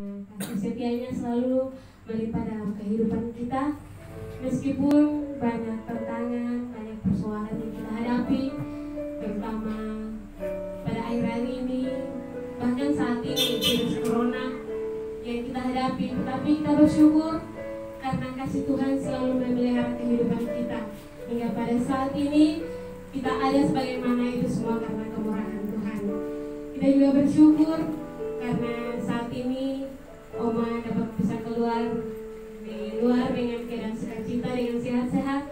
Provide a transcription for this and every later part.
Kasih setianya selalu melimpah dalam kehidupan kita. Meskipun banyak tantangan, banyak persoalan yang kita hadapi Terutama pada akhir-akhir ini Bahkan saat ini virus corona yang kita hadapi. Tetapi kita bersyukur karena kasih Tuhan selalu memelihara kehidupan kita. Hingga pada saat ini kita ada sebagaimana itu semua karena kemurahan Tuhan. Kita juga bersyukur karena saat ini Oma dapat bisa keluar di luar dengan keadaan sukacita dengan sehat-sehat.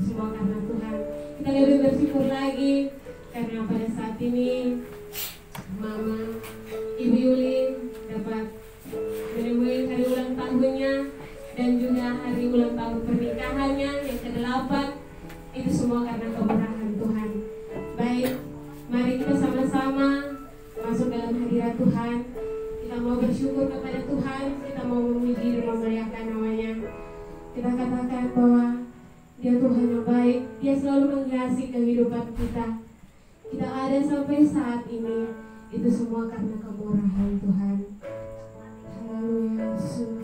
Semua karena Tuhan. Kita lebih bersyukur lagi karena pada saat ini Mama Ibu Yuli dapat menemui hari ulang tahunnya dan juga hari ulang tahun pernikahannya yang ke-8 itu semua karena kemurahan bersyukur kepada Tuhan, kita mau memuji dan memuliakan namanya. Kita katakan bahwa dia Tuhan yang baik, dia selalu menghiasi kehidupan kita. Kita ada sampai saat ini, itu semua karena kemurahan Tuhan. Haleluya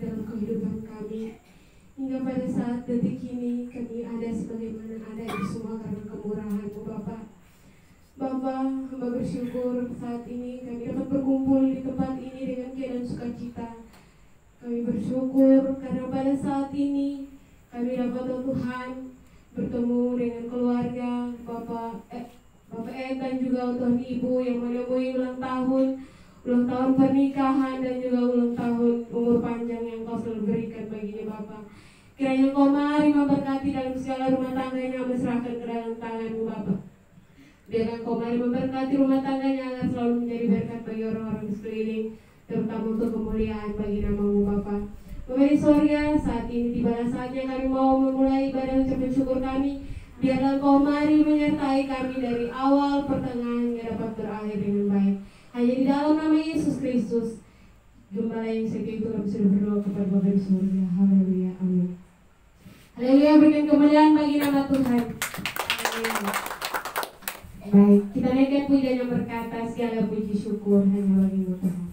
dalam kehidupan kami. Hingga pada saat detik ini kami ada sebagaimana ada itu semua karena kemurahan-Mu Bapak. Bapak, hamba bersyukur saat ini kami dapat berkumpul di tempat ini dengan keadaan sukacita. Kami bersyukur karena pada saat ini kami dapat oh Tuhan bertemu dengan keluarga Bapak eh, Bapak Ed dan juga Tuhan Ibu yang menemui ulang tahun ulang tahun pernikahan dan juga ulang tahun umur panjang yang kau selalu berikan baginya Bapak kiranya kau mari memberkati dalam segala rumah tangganya berserahkan ke dalam tanganmu Bapak biarlah kau mari memberkati rumah tangganya agar selalu menjadi berkat bagi orang-orang di sekeliling terutama untuk kemuliaan bagi namamu Bapak di sorga, saat ini tiba saatnya kami mau memulai ibadah ucapan syukur kami. Biarlah kau mari menyertai kami dari awal pertengahan hingga dapat berakhir dengan baik. Hanya di dalam nama Yesus Kristus, Gembala yang itu kami sudah berdoa kepada Bapak di surga. Haleluya, amin. Haleluya, berikan kemuliaan bagi nama Tuhan. Amin. Baik, kita naikkan pujian yang berkata segala puji syukur hanya bagi Tuhan.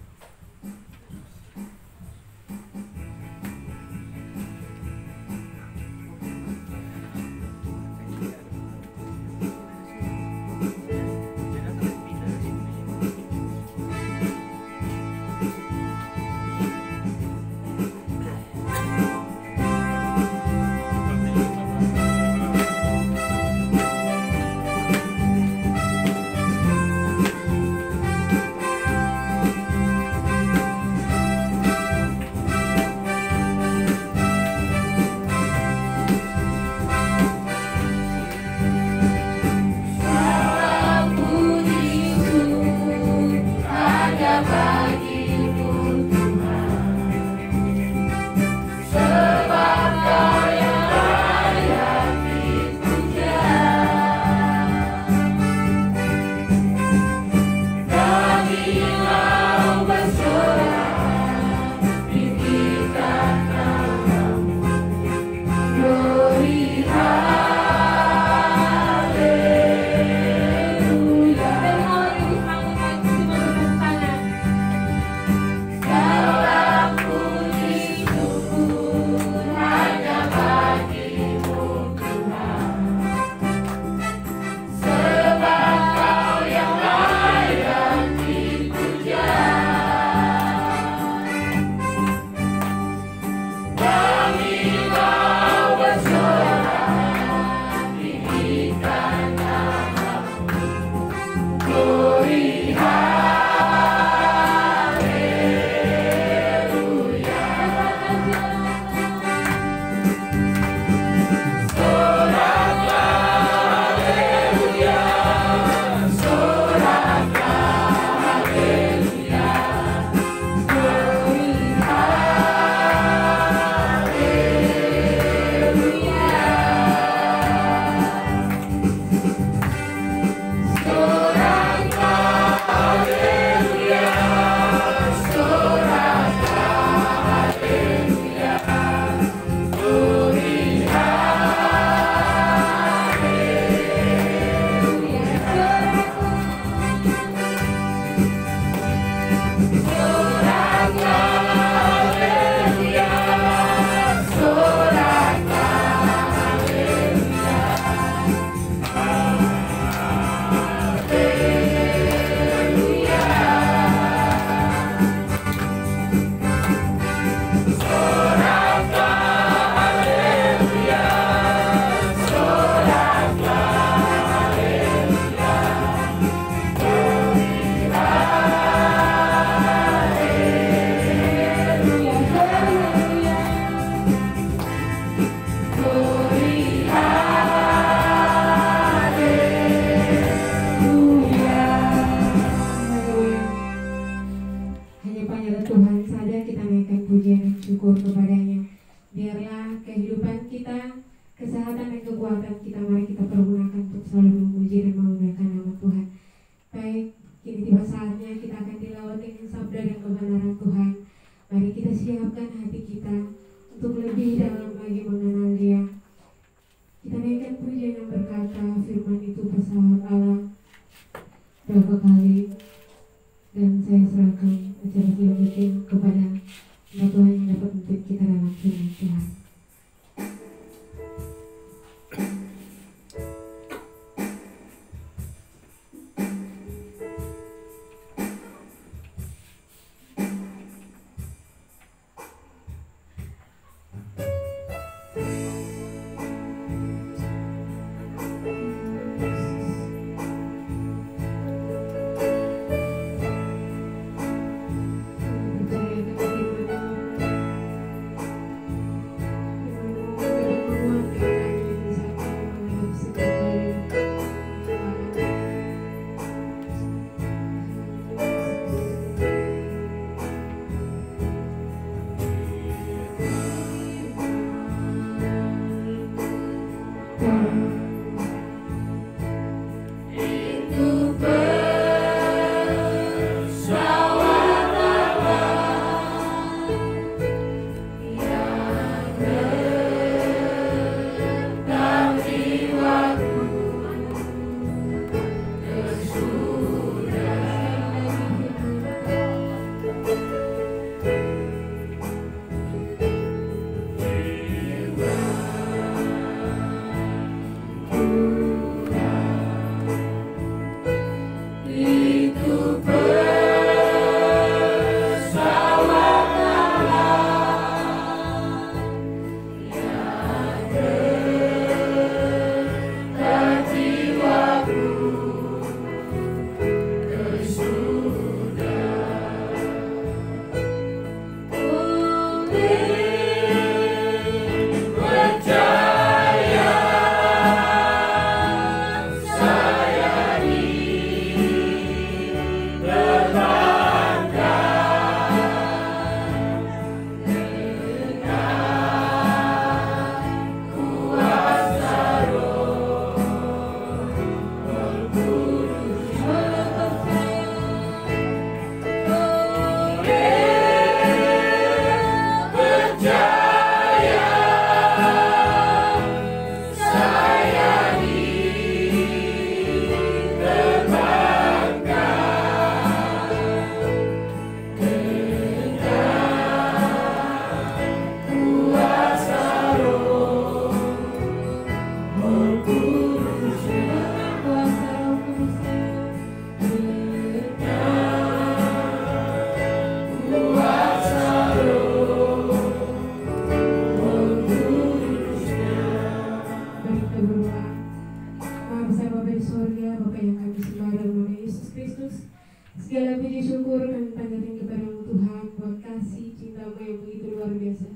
Bapa yang kami sembah dalam nama Yesus Kristus. Segala puji syukur kami panjatkan kepadamu Tuhan buat kasih cintamu yang begitu luar biasa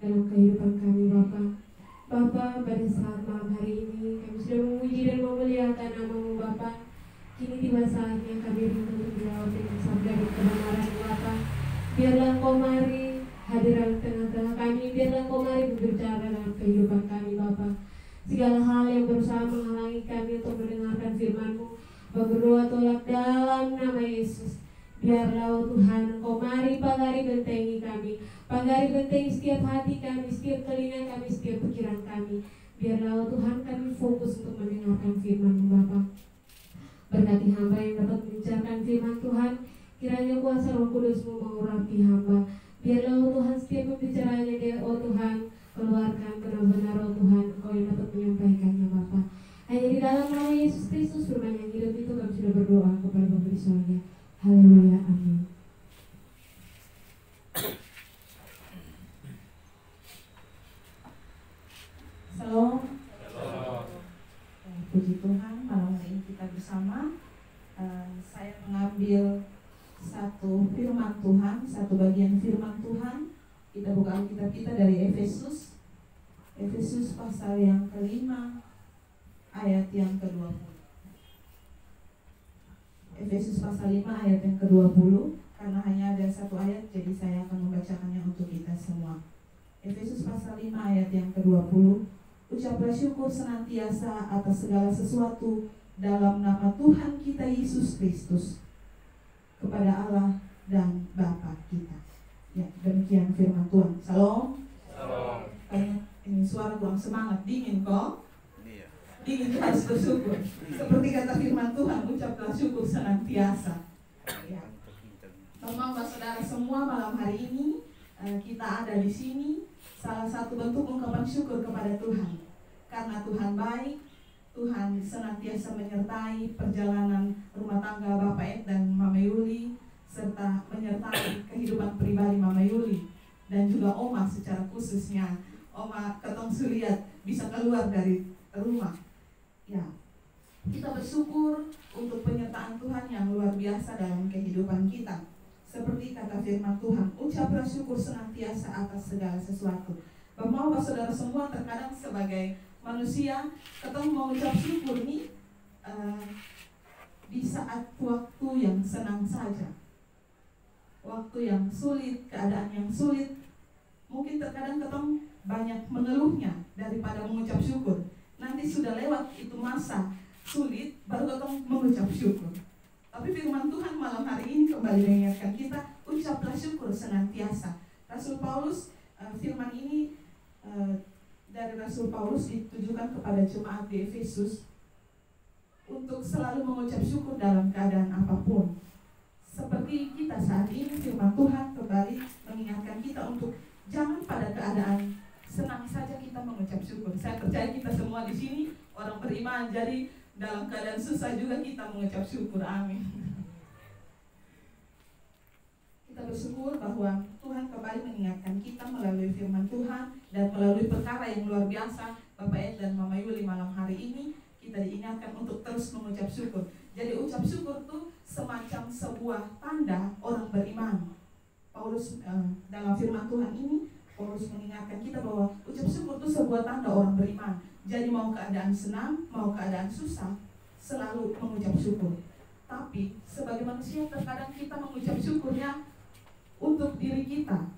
dalam kehidupan kami Bapa. Bapa pada saat malam hari ini kami sudah memuji dan memuliakan namamu Bapa. Kini tiba saatnya kami rindu untuk menjawab dengan sabda dan kebenaran Bapa. Biarlah kau mari hadir dalam tengah-tengah kami, biarlah kau mari berbicara dalam kehidupan kami Bapak Segala hal yang berusaha menghalangi kami untuk mendengarkan firman-Mu, berdoa tolak dalam nama Yesus. Biarlah oh Tuhan Engkau mari pagari bentengi kami. Pagari bentengi setiap hati kami, setiap telinga kami, setiap pikiran kami. Biarlah oh Tuhan kami fokus untuk mendengarkan firman Bapa. Berkati hamba yang dapat menceritakan firman Tuhan. Kiranya kuasa roh kudusmu mengurapi hamba. Biarlah oh Tuhan setiap pembicaranya dia oh Tuhan Keluarkan benar-benar oh Tuhan Engkau yang dapat menyampaikannya Bapa hanya di dalam nama Yesus Kristus firman yang hidup itu kami sudah berdoa kepada Bapa di surga. Haleluya, amin. Salam. Puji Tuhan, malam hari ini kita bersama. Uh, saya mengambil satu firman Tuhan, satu bagian firman Tuhan. Kita buka Alkitab kita dari Efesus. Efesus pasal yang kelima, ayat yang ke-20. Efesus pasal 5 ayat yang ke-20 karena hanya ada satu ayat jadi saya akan membacakannya untuk kita semua. Efesus pasal 5 ayat yang ke-20 Ucaplah syukur senantiasa atas segala sesuatu dalam nama Tuhan kita Yesus Kristus kepada Allah dan Bapa kita. Ya, demikian firman Tuhan. Salam. Salam. Ini suara kurang semangat, dingin kok dingin harus bersyukur. Seperti kata firman Tuhan, ucaplah syukur senantiasa. Ya. Teman saudara semua malam hari ini eh, kita ada di sini salah satu bentuk ungkapan syukur kepada Tuhan. Karena Tuhan baik, Tuhan senantiasa menyertai perjalanan rumah tangga Bapak Ed dan Mama Yuli serta menyertai kehidupan pribadi Mama Yuli dan juga Oma secara khususnya Oma Ketong Suliat bisa keluar dari rumah Ya, kita bersyukur untuk penyertaan Tuhan yang luar biasa dalam kehidupan kita. Seperti kata firman Tuhan, ucaplah syukur senantiasa atas segala sesuatu. Bapak saudara semua terkadang sebagai manusia ketemu mengucap syukur nih uh, di saat waktu yang senang saja. Waktu yang sulit, keadaan yang sulit, mungkin terkadang ketemu banyak mengeluhnya daripada mengucap syukur. Nanti sudah lewat itu masa sulit baru ketemu mengucap syukur. Tapi firman Tuhan malam hari ini kembali mengingatkan kita ucaplah syukur senantiasa. Rasul Paulus uh, firman ini uh, dari Rasul Paulus ditujukan kepada jemaat di Efesus untuk selalu mengucap syukur dalam keadaan apa pun seperti kita saat ini firman Tuhan kembali mengingatkan kita untuk jangan pada keadaan senang saja kita mengucap syukur. Saya percaya kita semua di sini orang beriman, jadi dalam keadaan susah juga kita mengucap syukur. Amin. Kita bersyukur bahwa Tuhan kembali mengingatkan kita melalui firman Tuhan dan melalui perkara yang luar biasa Bapak Ed dan Mama Yuli malam hari ini kita diingatkan untuk terus mengucap syukur. Jadi ucap syukur itu semacam sebuah tanda orang beriman. Paulus uh, dalam firman Tuhan ini Paulus mengingatkan kita bahwa ucap syukur itu sebuah tanda orang beriman. Jadi mau keadaan senang, mau keadaan susah, selalu mengucap syukur. Tapi sebagai manusia terkadang kita mengucap syukurnya untuk diri kita.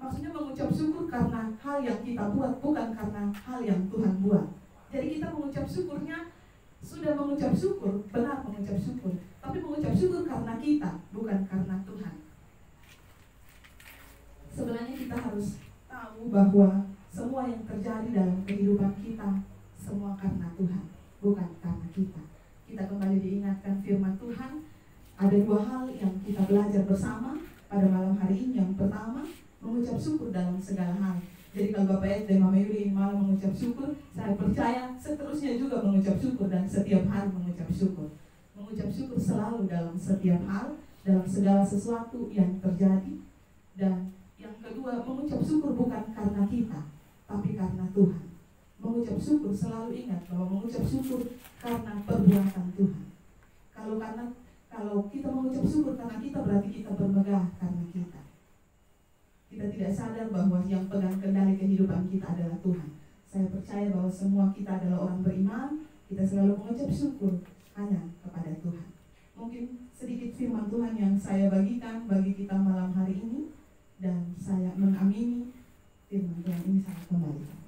Maksudnya mengucap syukur karena hal yang kita buat, bukan karena hal yang Tuhan buat. Jadi kita mengucap syukurnya sudah mengucap syukur, benar mengucap syukur. Tapi mengucap syukur karena kita, bukan karena Tuhan sebenarnya kita harus tahu bahwa semua yang terjadi dalam kehidupan kita semua karena Tuhan, bukan karena kita. Kita kembali diingatkan firman Tuhan, ada dua hal yang kita belajar bersama pada malam hari ini. Yang pertama, mengucap syukur dalam segala hal. Jadi kalau Bapak Ed dan Mama Yuli malam mengucap syukur, saya percaya seterusnya juga mengucap syukur dan setiap hari mengucap syukur. Mengucap syukur selalu dalam setiap hal, dalam segala sesuatu yang terjadi dan yang kedua, mengucap syukur bukan karena kita, tapi karena Tuhan. Mengucap syukur selalu ingat bahwa mengucap syukur karena perbuatan Tuhan. Kalau karena kalau kita mengucap syukur karena kita berarti kita bermegah karena kita. Kita tidak sadar bahwa yang pegang kendali kehidupan kita adalah Tuhan. Saya percaya bahwa semua kita adalah orang beriman, kita selalu mengucap syukur hanya kepada Tuhan. Mungkin sedikit firman Tuhan yang saya bagikan bagi kita malam hari ini dan saya mengamini firman Tuhan ini sangat kembali.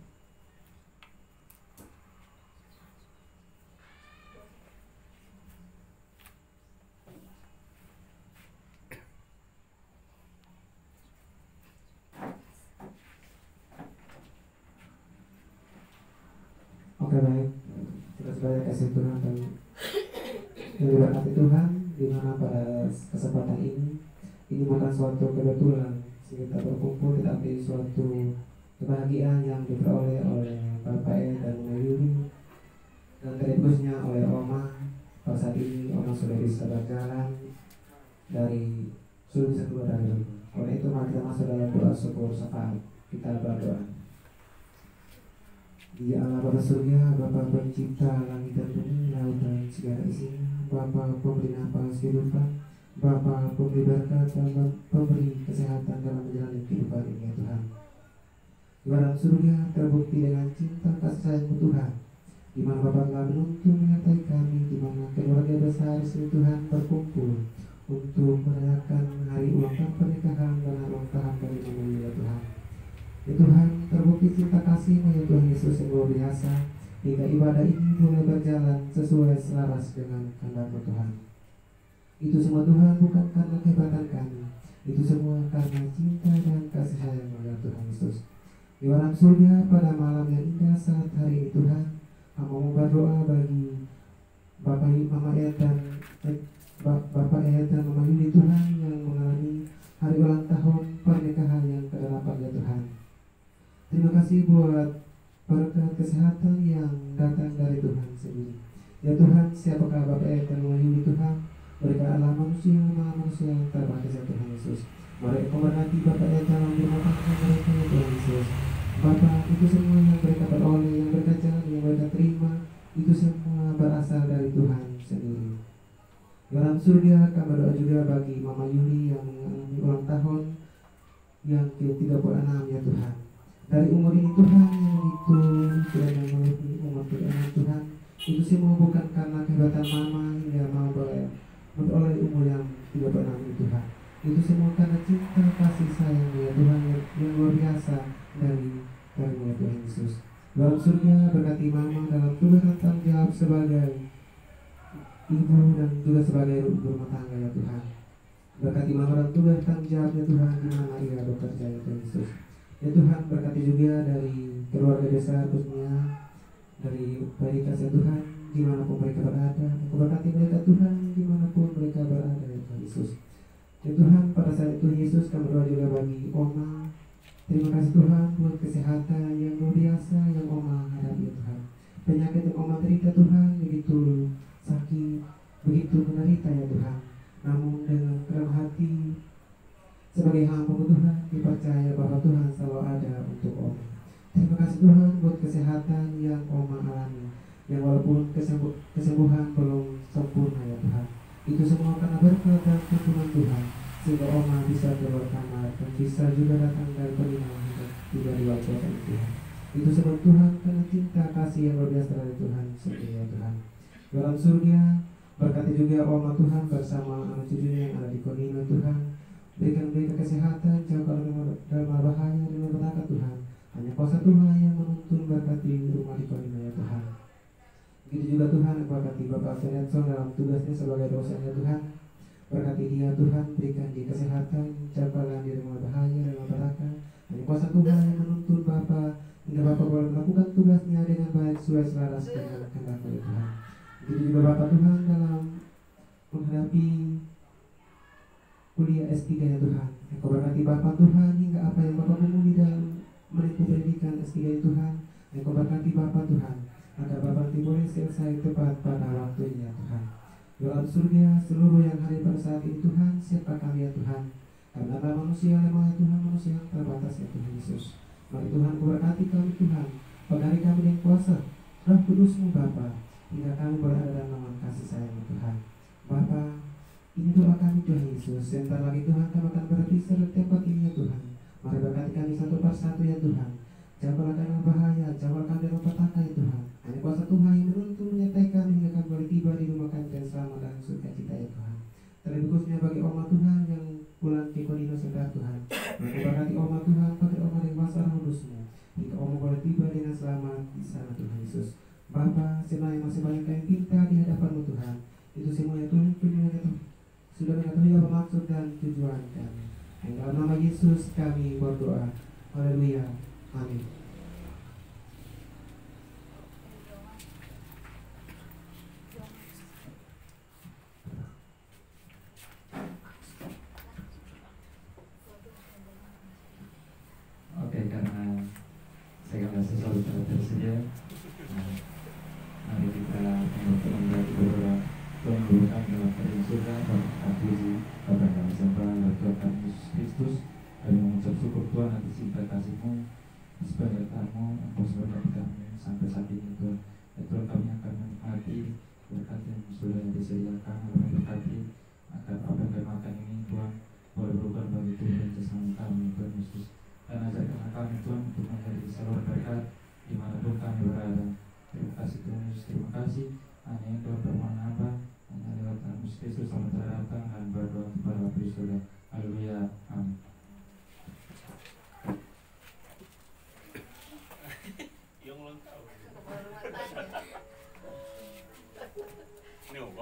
Oke baik, kita sudah kasih Tuhan dan diberkati Tuhan di mana pada kesempatan ini ini bukan suatu kebetulan kita berkumpul tetapi suatu kebahagiaan yang diperoleh oleh Bapak E dan Yuri dan terusnya oleh Oma pada saat ini Oma sudah bisa berjalan dari sudah bisa keluar dari. Oleh itu mari kita masuk dalam doa syukur syafaat. Kita berdoa. Di Allah Bapa Surga, Bapa pencipta langit dan bumi, laut dan segala isinya, Bapa pemberi nafas kehidupan, Bapa pemberi berkat dan pemberi kesehatan dalam menjalani kehidupan ini ya Tuhan. Dalam surga terbukti dengan cinta kasih sayang Tuhan, di mana Bapa telah menuntun menyertai kami, di mana keluarga besar sini Tuhan berkumpul untuk merayakan hari ulang tahun pernikahan dan hari ulang tahun dari ya Tuhan. Ya Tuhan, terbukti cinta kasih-Mu ya Tuhan Yesus yang luar biasa hingga ibadah ini boleh berjalan sesuai selaras dengan kehendak Tuhan. Itu semua Tuhan bukan karena kehebatan kami, itu semua karena cinta dan kasih sayang ya Tuhan Yesus. Di dalam surga pada malam yang indah saat hari ini Tuhan, Hamba berdoa bagi Bapak Mama Ed dan eh, Bapak Ed dan Mama Terima kasih buat berkat kesehatan yang datang dari Tuhan sendiri. Ya Tuhan, siapakah Bapak yang mengayomi Tuhan? Mereka adalah manusia, manusia yang terbatas ya Tuhan Yesus. Mari engkau berkati Bapak yang dalam rumah mereka ya Tuhan Yesus. Bapak, itu semua yang mereka peroleh, yang mereka jalan, yang mereka terima, itu semua berasal dari Tuhan sendiri. Dalam surga kami berdoa juga bagi Mama Yuli yang mengalami ulang tahun yang ke-36 ya Tuhan dari umur ini Tuhan yang itu kiranya melebihi umur kiranya Tuhan. Itu semua bukan karena kehebatan mama hingga mau boleh memperoleh umur yang tidak pernah ini Tuhan. Itu semua karena cinta kasih sayang ya Tuhan yang, yang luar biasa dari karunia Tuhan Yesus. Dalam surga berkati mama dalam tugas dan tanggung jawab sebagai ibu dan juga sebagai rumah tangga ya Tuhan. Berkati mama dalam tugas tanggung jawabnya Tuhan di mana ia bekerja ya Tuhan Yesus Ya Tuhan berkati juga dari keluarga besar khususnya dari bayi kasih Tuhan di mana pun mereka berada. Berkati mereka Tuhan di mana pun mereka berada ya Tuhan Yesus. Ya Tuhan pada saat itu Yesus kami berdoa juga bagi Oma. Terima kasih Tuhan buat kesehatan yang luar biasa yang Oma hadapi ya Tuhan. Penyakit yang Oma Tuhan begitu sakit, begitu menderita ya Tuhan. Namun dengan kerendahan hati sebagai hamba Tuhan dipercaya bahwa Tuhan selalu ada untuk Oma. Terima kasih Tuhan buat kesehatan yang Oma alami. Yang walaupun kesembuh, kesembuhan belum sempurna ya Tuhan. Itu semua karena berkat dan tuntunan Tuhan. Sehingga Oma bisa keluar kamar dan bisa juga datang dari perlindungan dan tidak diwakilkan Tuhan. Itu sebab Tuhan karena cinta kasih yang luar biasa dari Tuhan sendiri ya Tuhan. Dalam surga berkati juga Oma Tuhan bersama anak cucunya yang ada di Konino Tuhan Berikan mereka kesehatan, jauhkan dalam bahaya dan berkata Tuhan. Hanya kuasa Tuhan yang menuntun berkati rumah di ya Tuhan. Begitu juga Tuhan berkati Bapak Fernandson dalam tugasnya sebagai dosennya Tuhan. Berkati dia Tuhan, berikan dia kesehatan, jauhkanlah dia rumah bahaya dan berkata. Hanya kuasa Tuhan yang menuntun Bapak hingga Bapak boleh melakukan tugasnya dengan baik sesuai selaras dengan kehendak Tuhan. Begitu juga Bapak Tuhan dalam menghadapi kuliah S3 ya Tuhan. Engkau berkati Bapak Tuhan hingga apa yang Bapak memulai dalam menempuh pendidikan S3 ya Tuhan. Engkau berkati Bapak Tuhan agar Bapak boleh selesai tepat pada waktunya Tuhan. Dalam surga seluruh yang hadir pada saat ini Tuhan siapa kami ya Tuhan. Karena manusia lemah ya Tuhan manusia yang terbatas ya Tuhan Yesus. Mari Tuhan berkati kami Tuhan. Pegari kami dengan kuasa Roh Kudusmu Bapa hingga kami berada dalam kasih sayang Tuhan. Bapa Ini doa kami Tuhan Yesus. Sebentar lagi Tuhan kami akan berpisah ini ya Tuhan. Mari berkati kami satu persatu ya Tuhan. Jauhkanlah kami bahaya, jauhkanlah kami dari petaka ya Tuhan. Hanya kuasa Tuhan yang menuntun menyertai kami hingga kami boleh tiba di rumah kami dan selamat dan surga cita ya Tuhan. Terlebih khususnya bagi umat Tuhan yang pulang ke Kodino Sedar Tuhan. Mari berkati umat Tuhan, pakai umat yang masalah kudusmu. Hingga umat boleh tiba dengan selamat di sana Tuhan Yesus. Bapa, semua yang masih banyak kami pinta di hadapanmu Tuhan. Itu semuanya Tuhan, Tuhan sudah mengetahui apa maksud dan tujuan kami. Dan dalam nama Yesus kami berdoa. Haleluya. Amin. Oke, karena saya nggak sesuatu tersedia,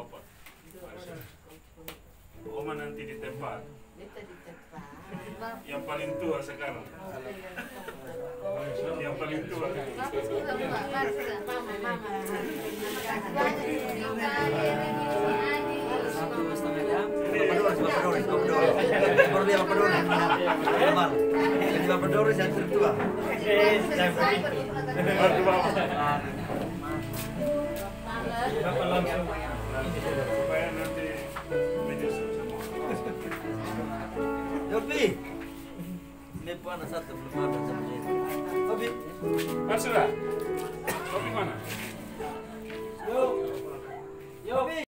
Oh, bapak. Oma nanti di tempat. Yang paling tua sekarang. Yang paling tua. langsung. Yopi. Ini pun ada satu belum ada sama. Yopi. Kan sudah? Kopi